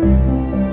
Música